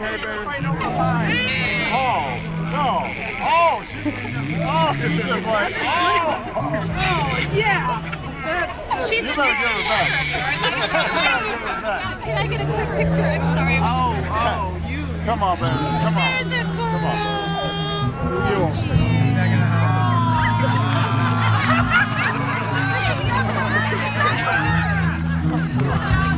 Okay, baby. Oh, no. Oh, she, oh, she's just like, oh. Oh, yeah. That's, she's you better give it back. Can I get a quick picture? I'm sorry. Oh, oh, you. Come on, baby. Come on. There's the girl. Come on. You. Is that going to happen? Oh.